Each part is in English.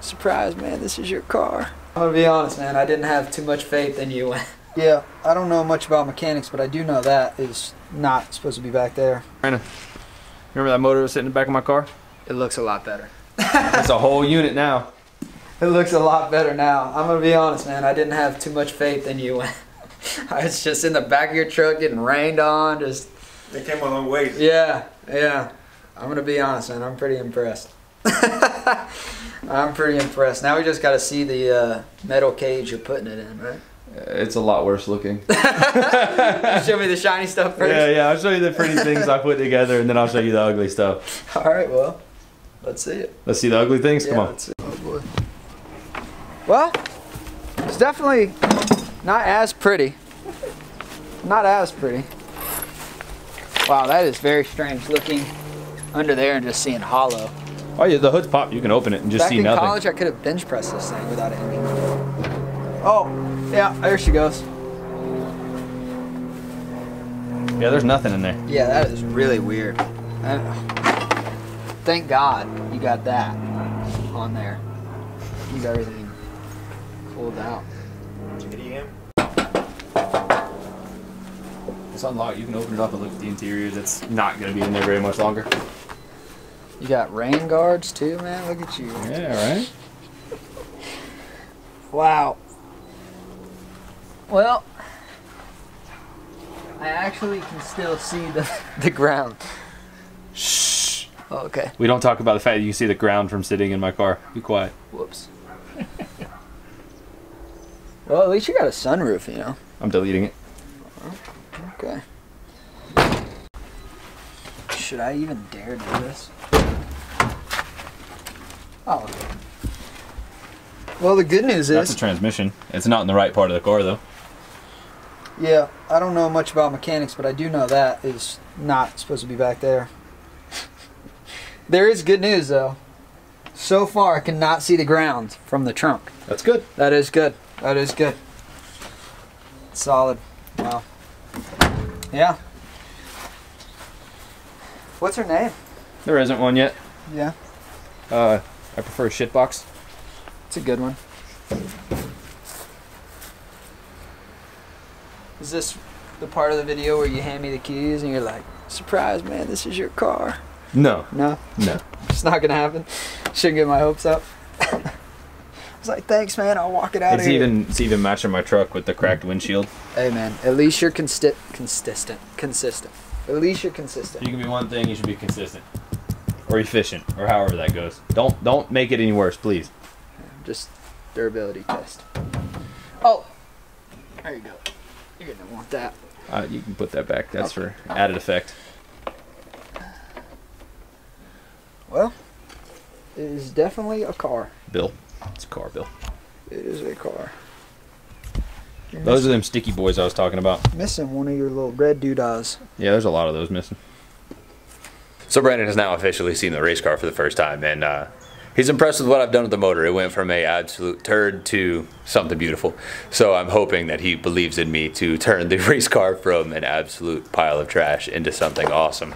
surprise, man, this is your car. I'm gonna be honest, man, I didn't have too much faith in you. yeah, I don't know much about mechanics, but I do know that is not supposed to be back there. Brandon, remember that motor was sitting in the back of my car? It looks a lot better. It's a whole unit now. It looks a lot better now. I'm gonna be honest, man, I didn't have too much faith in you. I was just in the back of your truck getting rained on, just They came a long way. Yeah, yeah. I'm gonna be honest, man. I'm pretty impressed. I'm pretty impressed. Now we just got to see the uh, metal cage you're putting it in, right? It's a lot worse looking. Show me the shiny stuff first. Yeah, yeah. I'll show you the pretty things I put together, and then I'll show you the ugly stuff. All right, well, let's see it. Let's see the ugly things. Yeah, Come on. Oh boy. Well, it's definitely not as pretty. Not as pretty. Wow, that is very strange looking under there and just seeing hollow. Oh yeah, the hood's popped. You can open it and just Back see in nothing. college, I could have bench pressed this thing without an. Oh, yeah, there she goes. Yeah, there's nothing in there. Yeah, that is really weird. Uh, thank God you got that on there. Keep everything pulled out. It's unlocked. You can open it up and look at the interior. That's not gonna be in there very much longer. You got rain guards too, man. Look at you. Yeah, right. Wow. Well, I actually can still see the the ground. Shh. Oh, okay. We don't talk about the fact that you can see the ground from sitting in my car. Be quiet. Whoops. well, at least you got a sunroof, you know. I'm deleting it. Okay. Should I even dare do this? Oh. Well, the good news That's is, That's a transmission. It's not in the right part of the car though. yeah, I don't know much about mechanics, but I do know that is not supposed to be back there. there is good news though. So far, I cannot see the ground from the trunk. That's good. That is good. That is good. Solid. Wow. Yeah. What's her name? There isn't one yet. Yeah. Uh, I prefer a shit box. It's a good one. Is this the part of the video where you hand me the keys and you're like, surprise, man, this is your car? No, No, no. it's not gonna happen. Shouldn't get my hopes up. I was like, thanks, man. I'll walk it out It's of here. even it's even matching my truck with the cracked windshield. Hey, man. At least you're consti- consistent. Consistent. At least you're consistent. You can be one thing. You should be consistent, or efficient, or however that goes. Don't don't make it any worse, please. Just durability test. Oh, there you go. You're gonna want that. Uh, you can put that back. That's for added effect. Well, it is definitely a car. Bill, it's a car, Bill. It is a car. You're Those are them sticky boys I was talking about. missing one of your little red doodahs. Yeah, there's a lot of those missing. So Brandon has now officially seen the race car for the first time, and uh, he's impressed with what I've done with the motor. It went from a absolute turd to something beautiful. So I'm hoping that he believes in me to turn the race car from an absolute pile of trash into something awesome.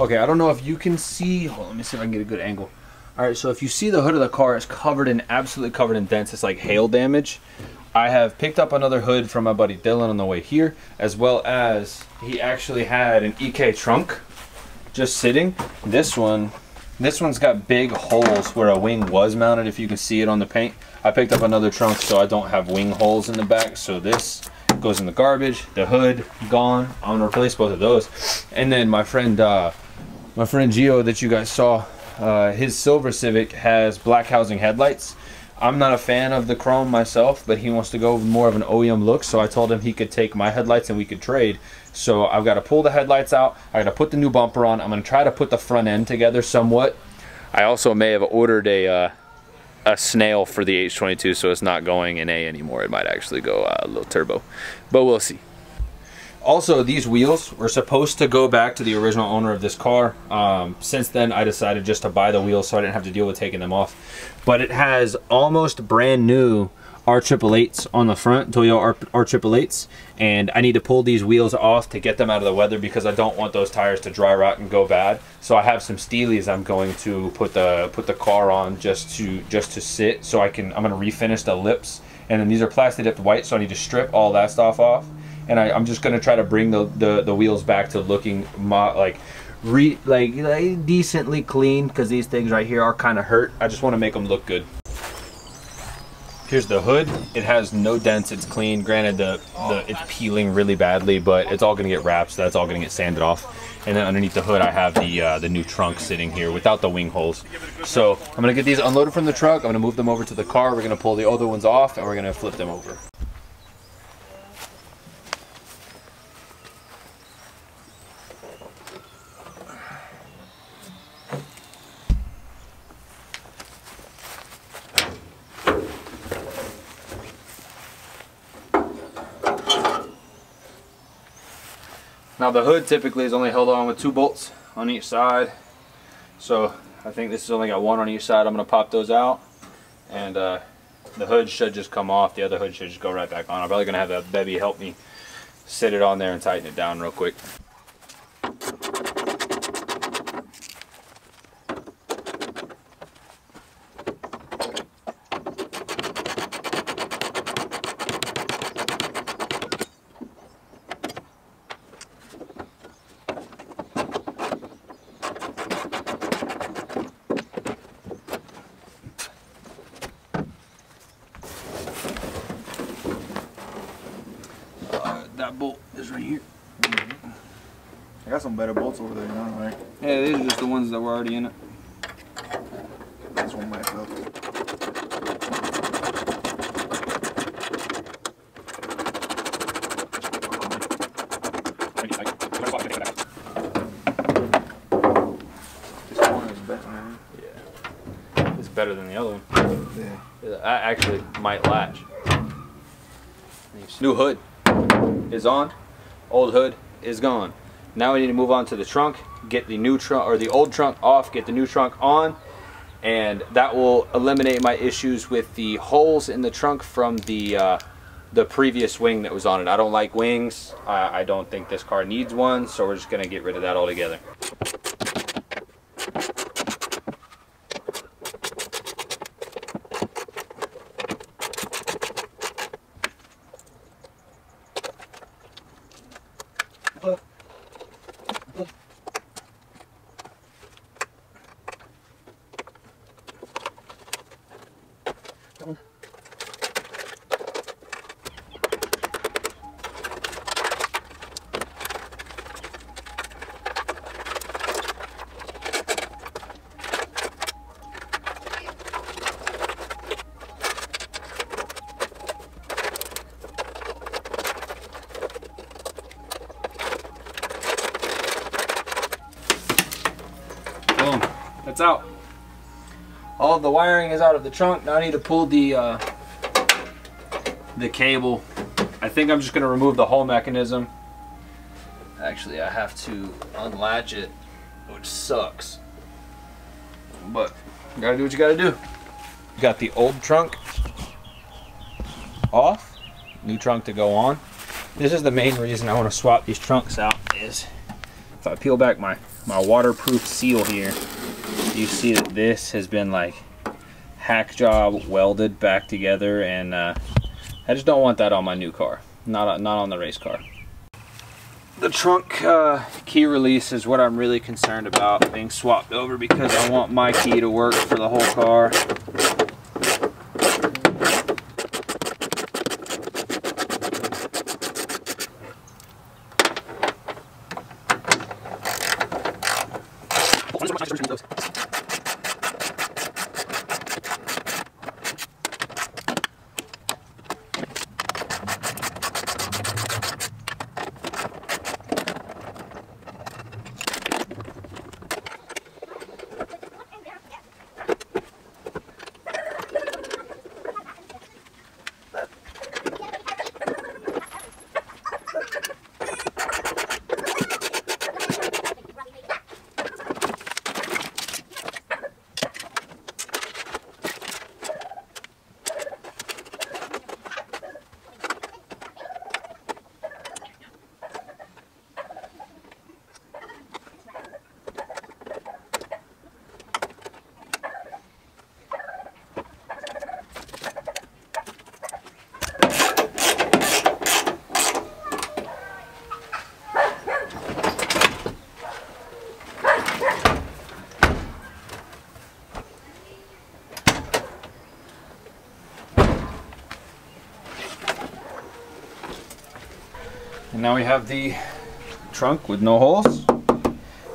Okay, I don't know if you can see. Hold on, let me see if I can get a good angle. All right, so if you see the hood of the car, it's covered in absolutely covered in dents. It's like hail damage. I have picked up another hood from my buddy Dylan on the way here, as well as he actually had an EK trunk just sitting. This one, this one's got big holes where a wing was mounted. If you can see it on the paint, I picked up another trunk so I don't have wing holes in the back. So this goes in the garbage. The hood gone. I'm gonna replace both of those. And then my friend, uh, my friend Gio that you guys saw, uh, his silver Civic has black housing headlights. I'm not a fan of the chrome myself, but he wants to go more of an OEM look. So I told him he could take my headlights and we could trade. So I've got to pull the headlights out. I got to put the new bumper on. I'm going to try to put the front end together somewhat. I also may have ordered a uh, a snail for the H22, so it's not going NA anymore. It might actually go uh, a little turbo, but we'll see. Also, these wheels were supposed to go back to the original owner of this car. Um, since then, I decided just to buy the wheels so I didn't have to deal with taking them off. But it has almost brand new R triple eights on the front, Toyo R, R triple eights, and I need to pull these wheels off to get them out of the weather because I don't want those tires to dry rot and go bad. So I have some Steelies I'm going to put the put the car on just to just to sit so I can I'm gonna refinish the lips and then these are plastic dipped white so I need to strip all that stuff off and I, am just gonna try to bring the, the, the wheels back to looking like re like, like decently clean because these things right here are kind of hurt. I just want to make them look good. Here's the hood. It has no dents. It's clean. Granted, the, the it's peeling really badly, but it's all gonna get wrapped, so that's all gonna get sanded off. And then underneath the hood, I have the uh, the new trunk sitting here without the wing holes. So I'm gonna get these unloaded from the truck. I'm gonna move them over to the car. We're gonna pull the other ones off, and we're gonna flip them over. Now the hood typically is only held on with two bolts on each side. So I think this has only got one on each side. I'm going to pop those out and uh, the hood should just come off. The other hood should just go right back on. I'm probably going to have a Bevy help me sit it on there and tighten it down real quick. That bolt is right here. Mm-hmm. I got some better bolts over there, you know, right? Yeah, these are just the ones that were already in it. This one might help. This one is better, man. Yeah. It's better than the other one. Yeah. That actually might latch. New hood is on. Old hood is gone. Now we need to move on to the trunk, get the new trunk or the old trunk off, get the new trunk on, and that will eliminate my issues with the holes in the trunk from the uh, the previous wing that was on it. I don't like wings. I, I don't think this car needs one, so we're just gonna get rid of that altogether. That's out. All of the wiring is out of the trunk. Now I need to pull the uh, the cable. I think I'm just gonna remove the whole mechanism. Actually, I have to unlatch it, which sucks. But you gotta do what you gotta do. Got the old trunk off, new trunk to go on. This is the main reason I want to swap these trunks out. Is if I peel back my my waterproof seal here, you see that this has been like hack job welded back together, and uh, I just don't want that on my new car. Not not on the race car. The trunk uh, key release is what I'm really concerned about being swapped over because I want my key to work for the whole car. And now we have the trunk with no holes.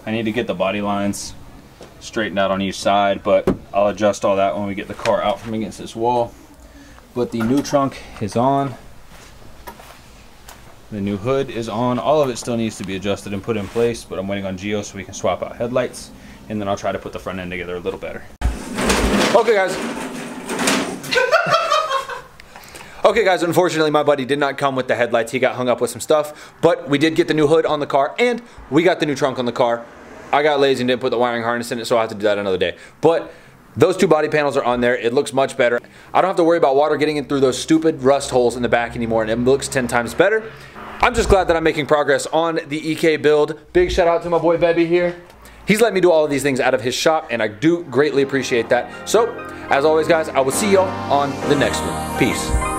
I need to get the body lines straightened out on each side, but I'll adjust all that when we get the car out from against this wall. But the new trunk is on. The new hood is on. All of it still needs to be adjusted and put in place, but I'm waiting on Geo so we can swap out headlights, and then I'll try to put the front end together a little better. Okay, guys. Okay, guys, unfortunately, my buddy did not come with the headlights. He got hung up with some stuff, but we did get the new hood on the car, and we got the new trunk on the car. I got lazy and didn't put the wiring harness in it, so I'll have to do that another day. But those two body panels are on there. It looks much better. I don't have to worry about water getting in through those stupid rust holes in the back anymore, and it looks 10 times better. I'm just glad that I'm making progress on the EK build. Big shout out to my boy Bebby here. He's let me do all of these things out of his shop, and I do greatly appreciate that. So, as always, guys, I will see y'all on the next one. Peace.